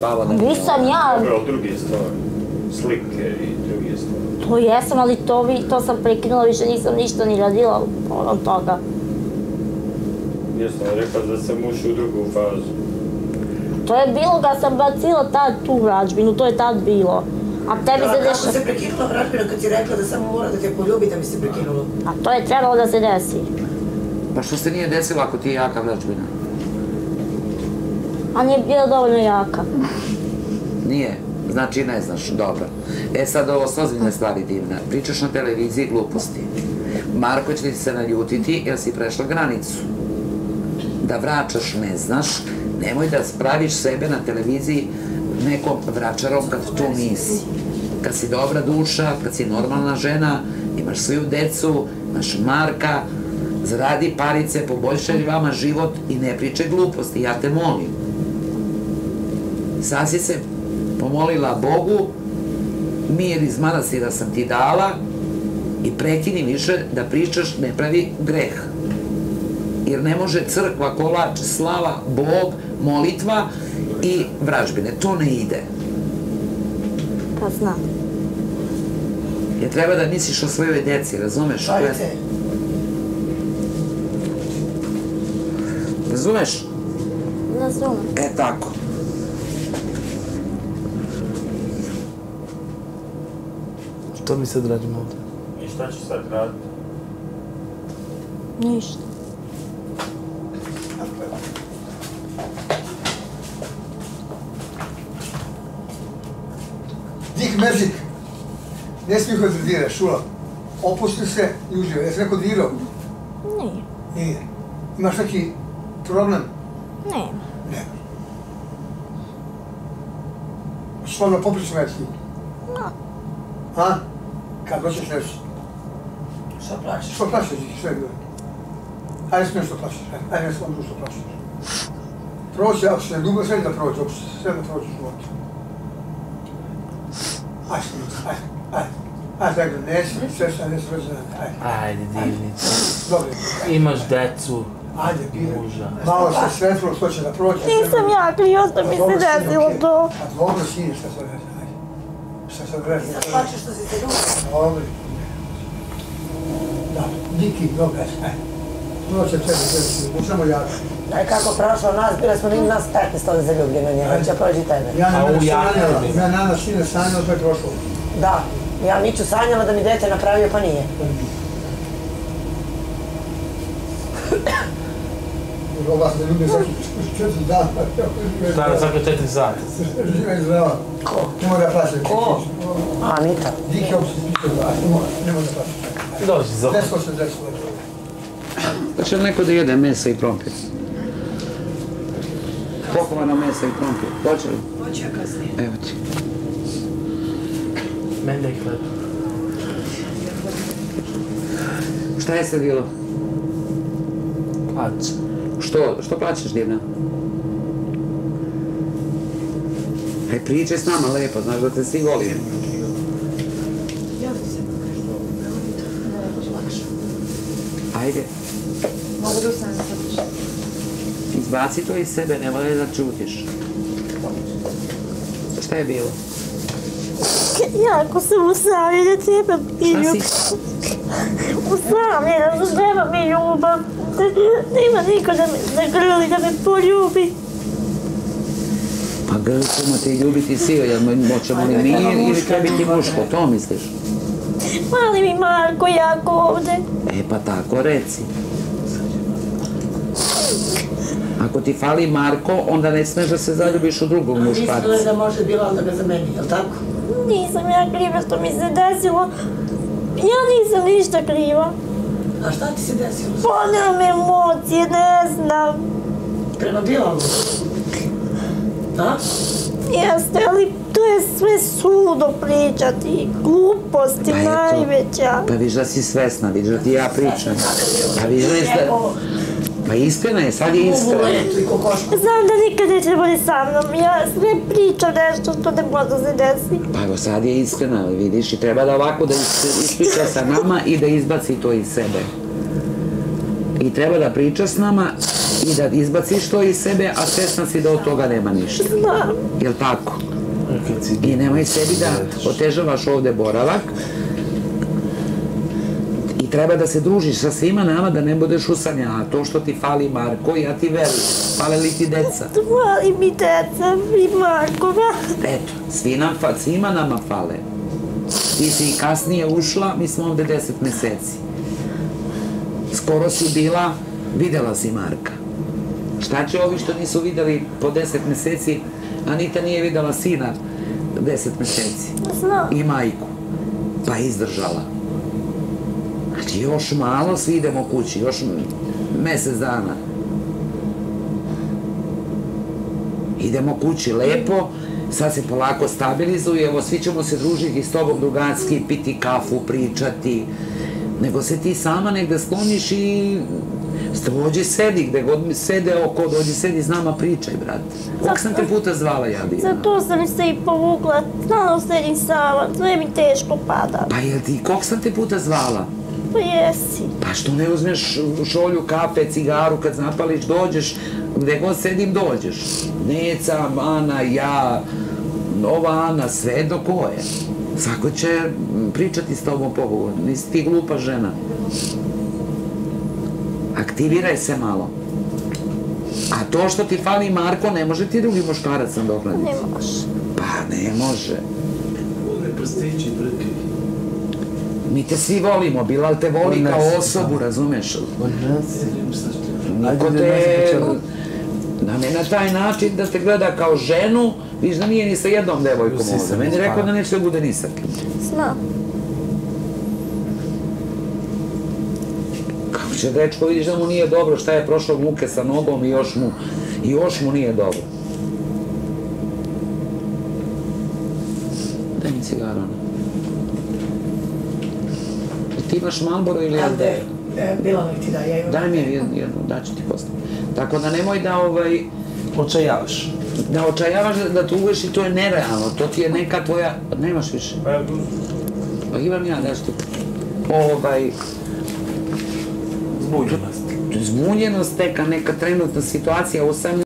Da Nisam ja, Dobro, druge stvari. Slike i druge stvari. to jesam, ali to, vi, to sam prekinula, više nisam ništa ni radila povodom toga. Jesam rekla da sam ušao u drugu fazu. To je bilo kad sam bacila tad tu vrađbinu, to je tad bilo. A tebi se Kako dešava... se prekinula vražbina kad si rekla da samo mora da te poljubi da bi se prekinulo? A to je trebalo da se desi. Pa što se nije desilo ako ti je jaka vračbina? A nije bila dovoljno jaka. Nije. Znači ne znaš, dobro. E sad ovo su ozbiljne stvari divna. Pričaš na televiziji gluposti. Marko će ti se naljutiti jer si prešla granicu. Da vraćaš ne znaš, nemoj da spraviš sebe na televiziji nekom vračarom kad to nisi. Kad si dobra duša, kad si normalna žena, imaš svoju decu, imaš Marka, zaradi parice, poboljšaj vama život i ne pričaj gluposti, ja te molim. Si se pomolila Bogu, mir iz manastira sam ti dala i prekini više da pričaš ne pravi greh. Jer ne može crkva, kolač, slava, Bog, molitva i vražbine. To ne ide. Pa znam. Jer treba da misliš o svojoj djeci, razumeš? Ajde. Razumeš? Razumem. E tako. Što mi sad radimo ovdje? I šta će sad raditi? Ništa. Dik Magic. Ne smije kod dira, šula. Opusti se i uživaj. Jesi neko dirao? Nije. Nije. Imaš neki problem? Nema. Ne. Slobno popriču me ti. No. A? Kad hoćeš reći? Šta plaćeš? Što plaćaš ti sve bilo? Ajde smijem što plaćaš. Ajde, ajde svom što plaćaš. Proći, ako se ne dugo sve da proći, ako se sve da proći život. Ajde, ajde, ajde. Ajde, ajde, nesi, sve šta već znati. Ajde, Ajde, divnica. dobro. Imaš decu. Ajde. Muža. Malo se svetlo, što će da proći. Nisam ja krivo što mi se desilo to. A dobro si, šta se rezi, se plaćeš što si se dugo. Dobro. Da, Diki, dobro, će tebi, tebi, samo ja. Daj kako prošlo nas, bile smo ni nas 15 ovdje zaljubljeno njega, će prođi tebe. Ja ne sanjala, ja nana sine sanjala, to je prošlo. Da, ja Miću sanjala da mi dete napravio, pa nije. Ova se ljubim svaki četiri dana. Da, na svake četiri sata. Živa i zdrava. Ko? Nemoj da plaće. Ko? Anita. Diki uopće pitao, a nemoj, nemoj da plaće. Dođi, zove. Desilo se desilo. Pa neko da jede mesa i krompir? Pokovano mesa i krompir. Hoće li? Hoće kasnije. Evo ti. Daj hleb. Šta je se bilo? Plać. Što, što plaćaš divna? Aj pričaj s nama lepo, znaš da te svi volim. Ajde, Mogu da ustanem sad. izbaci to iz sebe, ne vole da čutiš. Šta je bilo? Jako sam usamljena, treba mi Šta ljubav. Sam, treba mi ljubav. Nema niko da me zagrli, da me poljubi. Pa grl ćemo te ljubiti svi, jel mo- moćemo li mi ili treba biti muško, to misliš? Mali mi Marko jako ovde. E pa tako reci. Ako ti fali Marko, onda ne smeš da se zaljubiš u drugog Mislila je da može bila da ga zameni, jel tako? Nisam ja kriva što mi se desilo. Ja nisam ništa kriva. A šta ti se desilo? Pa nemam emocije, ne znam. Prema Bilalu? A? Jeste, ali to je sve sudo pričati. Gluposti Pa najveća. Pa viš da si svesna, viš da ti ja pričam. Pa viš da je. Pa iskrena je, sad je iskrena. Znam da nikad neće biti sa mnom. Ja sve pričam nešto što ne može da se desi. Pa evo sad je iskrena, ali vidiš, i treba da ovako da is- ispriča sa nama i da izbaci to iz sebe. I treba da priča s nama i da izbaciš to iz sebe, a svesna si da od toga nema ništa. Znam. Jel tako? I nemoj sebi da otežavaš ovde boravak. Treba da se družiš sa svima nama, da ne budeš usanja. A to što ti fali Marko, ja ti verujem. Fale li ti deca? Hvali mi deca i Markova. Eto, svi nam, fa, svima nama fale. Ti si i kasnije ušla, mi smo ovde deset meseci. Skoro si bila, videla si Marka. Šta će ovi što nisu videli po deset meseci, Anita nije videla sina deset meseci. Znam. i majku. Pa izdržala. Znači, još malo, svi idemo kući, još mesec dana. Idemo kući lepo, sad se polako stabilizuje, evo, svi ćemo se družiti s tobom drugatski, piti kafu, pričati. Nego se ti sama negde skloniš i dođi sedi, gde god mi sede oko, dođi sedi s nama, pričaj, brate. Koliko sam te puta zvala, ja? Zato sam se i povukla, stalno sedim sama, sve mi teško pada. Pa jel ti, koliko sam te puta zvala? Pa jesi. Pa što ne uzmeš šolju, kafe, cigaru, kad zapališ, dođeš, gde god sedim, dođeš. Neca, Ana, ja, ova Ana, sve do koje. Svako će pričati s tobom pogovor, nisi ti glupa žena. Aktiviraj se malo. A to što ti fali Marko, ne može ti drugi muškarac nam dohladiti. Ne može. Pa ne može. Vole prstići brke. Mi te svi volimo, Bilal te voli kao osobu, razumeš? Niko te... Da ne na taj način da te gleda kao ženu, viš da nije ni sa jednom devojkom ovdje. Meni je rekao da neće da bude ni sa kim. Znam. Kako će dečko, vidiš da mu nije dobro, šta je prošlo muke sa nogom i još mu, i još mu nije dobro. Daj mi cigaru, Ana. Ti imaš Malboro ili Ja LD? e, bilo nek ti da, ja imam. Daj mi jednu, jednu daću ti posle. Tako da nemoj da ovaj, Očajavaš. da očajavaš da, da tuguješ i to je nerealno, to ti je neka tvoja, nemaš više, Pa ja tu pa imam ja nešto, ovaj, Zbunjenost. zbunjenost, neka, neka trenutna situacija, usamljenost,